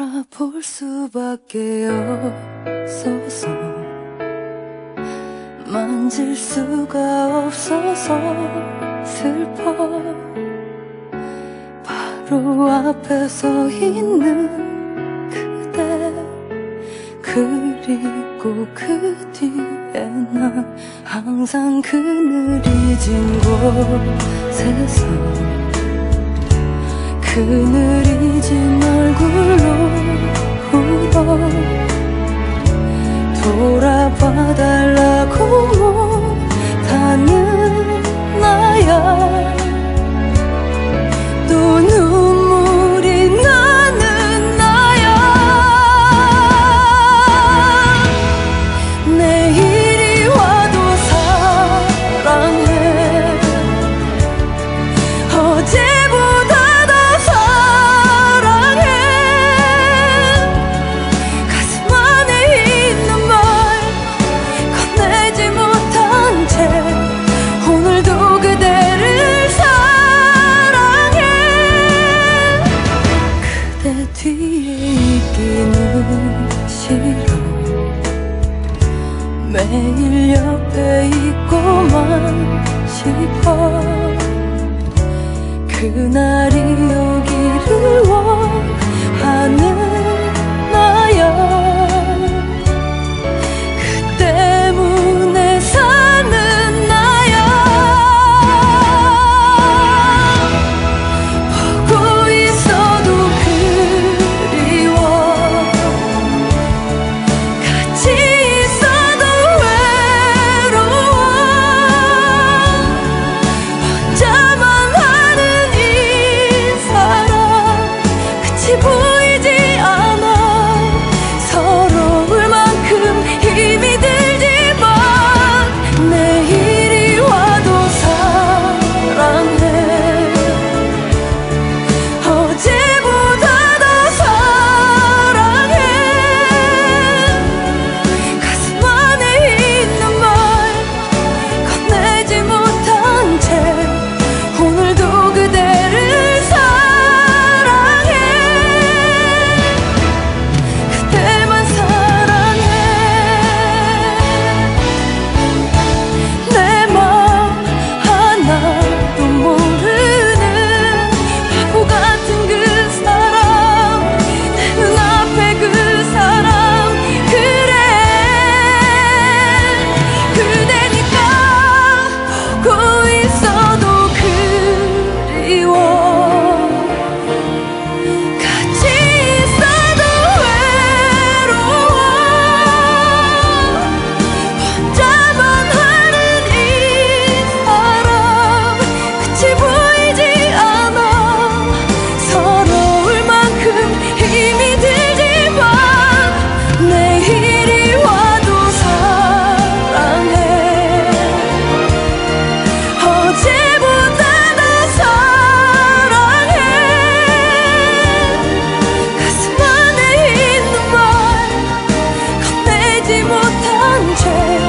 바라볼 수밖에 없어서. 만질 수가 없어서 슬퍼. 바로 앞에 서 있는 그대. 그리고 그 뒤에 난 항상 그늘이 진 곳에서. 그늘이 진 돌아봐 달라고 매일 옆에 있고만 싶어. 그날이 오기를 吹。